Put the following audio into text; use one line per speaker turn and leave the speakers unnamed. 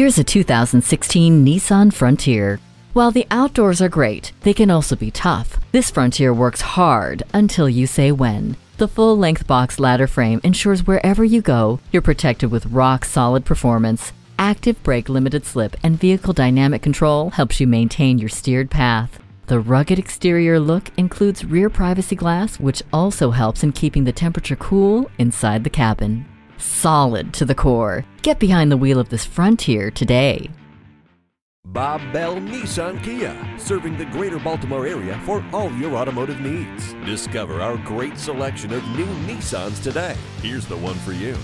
Here's a 2016 Nissan Frontier. While the outdoors are great, they can also be tough. This Frontier works hard until you say when. The full length box ladder frame ensures wherever you go, you're protected with rock solid performance. Active brake limited slip and vehicle dynamic control helps you maintain your steered path. The rugged exterior look includes rear privacy glass, which also helps in keeping the temperature cool inside the cabin solid to the core. Get behind the wheel of this Frontier today.
Bob Bell Nissan Kia, serving the greater Baltimore area for all your automotive needs. Discover our great selection of new Nissans today. Here's the one for you.